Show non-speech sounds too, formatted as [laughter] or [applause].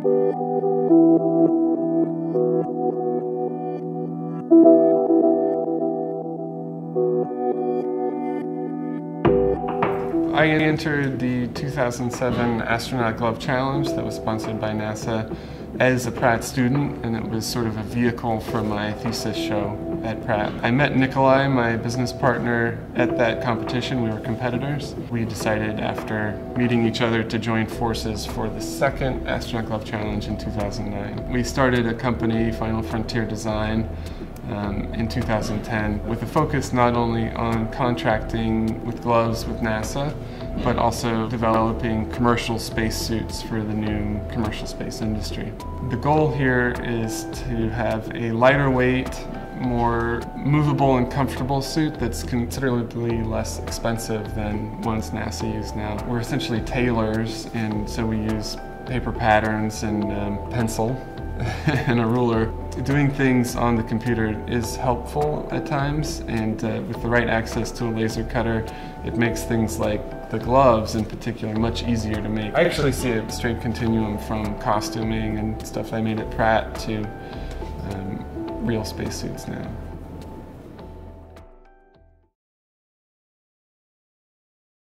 Thank you. I entered the 2007 Astronaut Glove Challenge that was sponsored by NASA as a Pratt student, and it was sort of a vehicle for my thesis show at Pratt. I met Nikolai, my business partner, at that competition. We were competitors. We decided after meeting each other to join forces for the second Astronaut Glove Challenge in 2009. We started a company, Final Frontier Design, um, in 2010 with a focus not only on contracting with gloves with NASA, but also developing commercial spacesuits for the new commercial space industry. The goal here is to have a lighter weight, more movable and comfortable suit that's considerably less expensive than ones NASA use now. We're essentially tailors, and so we use paper patterns and um, pencil [laughs] and a ruler. Doing things on the computer is helpful at times, and uh, with the right access to a laser cutter, it makes things like the gloves in particular much easier to make. I actually see a straight continuum from costuming and stuff I made at Pratt to um, real spacesuits now.